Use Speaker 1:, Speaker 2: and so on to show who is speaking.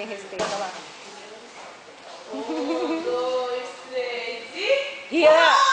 Speaker 1: tem respeito. Olha lá.
Speaker 2: Um, dois, três e. Yeah.